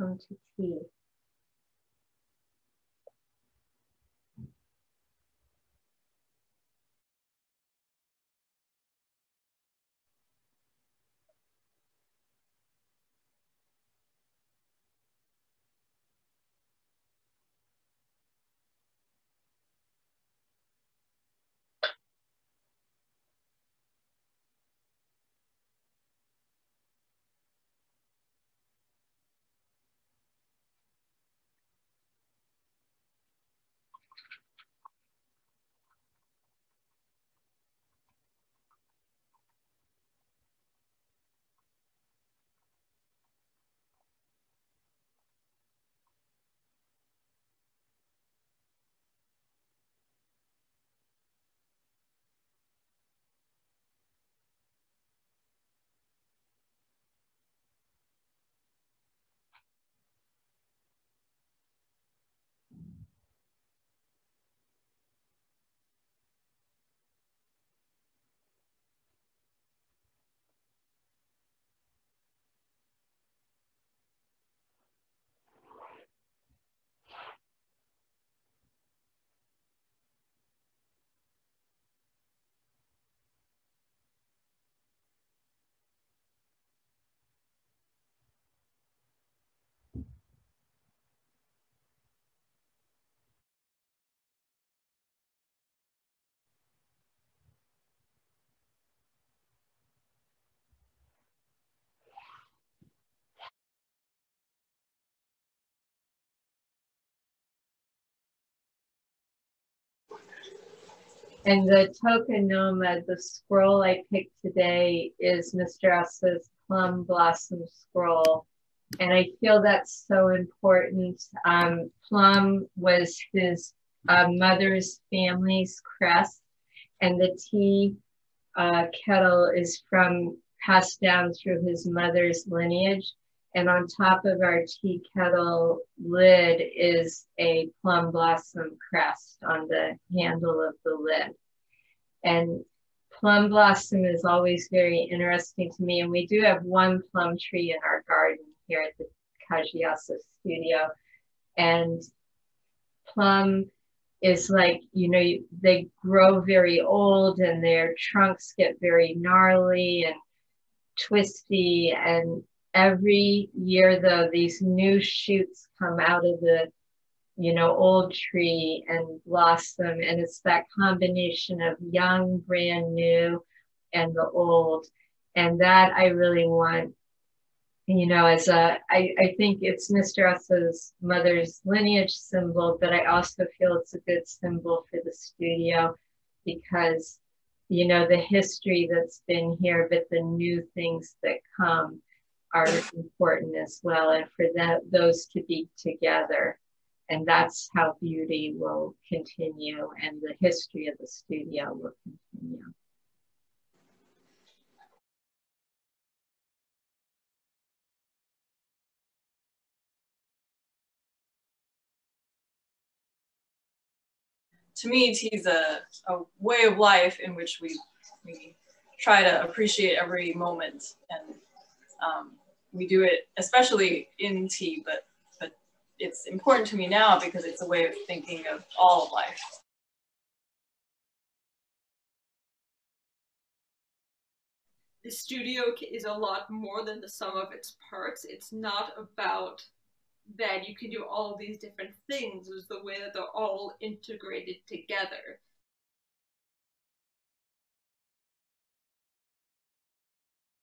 welcome to tea. And the tokonoma, the scroll I picked today is Mr. Aso's plum blossom scroll. And I feel that's so important. Um, plum was his uh, mother's family's crest, and the tea uh, kettle is from passed down through his mother's lineage. And on top of our tea kettle lid is a plum blossom crest on the handle of the lid. And plum blossom is always very interesting to me. And we do have one plum tree in our garden here at the Kaji Aso studio. And plum is like, you know, they grow very old and their trunks get very gnarly and twisty and every year though these new shoots come out of the you know old tree and blossom and it's that combination of young brand new and the old. And that i really want you know as a i, I think it's mr Aso's mother's lineage symbol but i also feel it's a good symbol for the studio because you know the history that's been here but the new things that come are important as well, and for that those to be together. And that's how beauty will continue and the history of the studio will continue. To me, tea is a, a way of life in which we, we try to appreciate every moment. And um, we do it, especially in tea, but, but it's important to me now because it's a way of thinking of all of life. The studio is a lot more than the sum of its parts. It's not about that you can do all these different things, it's the way that they're all integrated together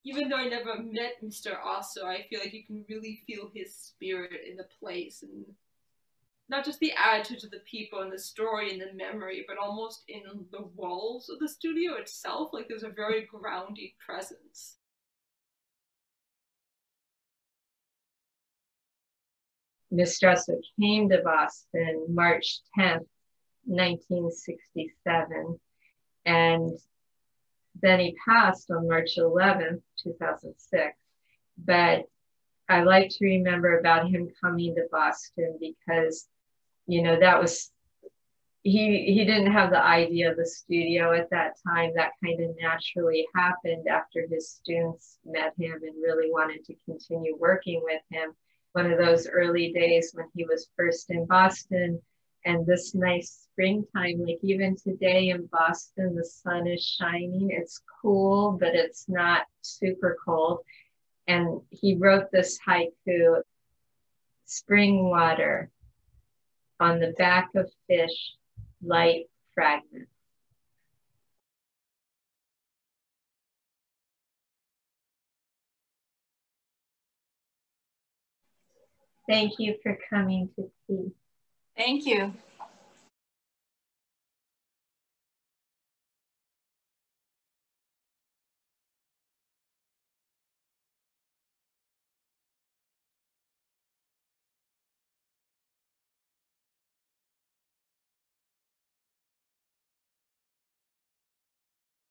even though I never met Mr. Aso, I feel like you can really feel his spirit in the place and not just the attitude of the people and the story and the memory, but almost in the walls of the studio itself. Like there's a very grounded presence. Mr. Aso came to Boston March 10th, 1967, and then he passed on March 11th, 2006. But I like to remember about him coming to Boston because, you know, that was he he didn't have the idea of the studio at that time. That kind of naturally happened after his students met him and really wanted to continue working with him. One of those early days when he was first in Boston, and this nice springtime, like even today in Boston, the sun is shining. It's cool, but it's not super cold. And he wrote this haiku spring water on the back of fish, light fragments. Thank you for coming to tea. Thank you.